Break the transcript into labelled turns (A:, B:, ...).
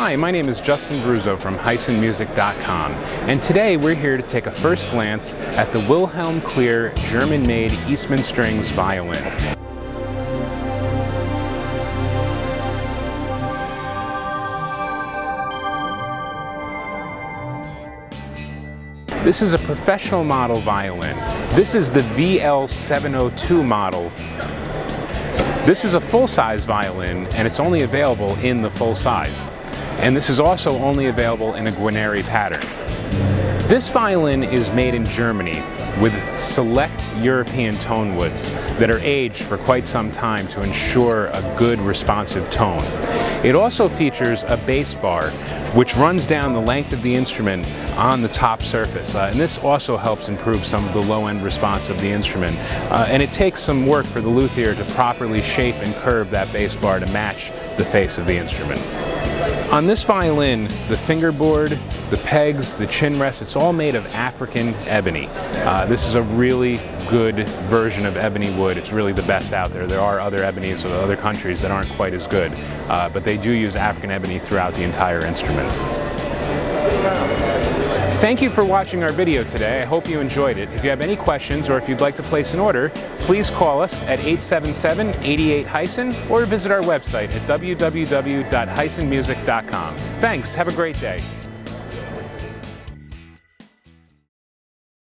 A: Hi, my name is Justin Bruzzo from HysonMusic.com, and today we're here to take a first glance at the Wilhelm Klier German-made Eastman Strings violin. This is a professional model violin. This is the VL702 model this is a full-size violin and it's only available in the full size. And this is also only available in a Guarneri pattern. This violin is made in Germany with select European tone woods that are aged for quite some time to ensure a good responsive tone. It also features a bass bar which runs down the length of the instrument on the top surface. Uh, and this also helps improve some of the low-end response of the instrument. Uh, and it takes some work for the luthier to properly shape and curve that bass bar to match the face of the instrument. On this violin, the fingerboard, the pegs, the chin rest, it's all made of African ebony. Uh, this is a really good version of ebony wood. It's really the best out there. There are other ebonies of other countries that aren't quite as good, uh, but they do use African ebony throughout the entire instrument. Thank you for watching our video today. I hope you enjoyed it. If you have any questions or if you'd like to place an order, please call us at 877-88-HYSON or visit our website at www.hysonmusic.com. Thanks. Have a great day.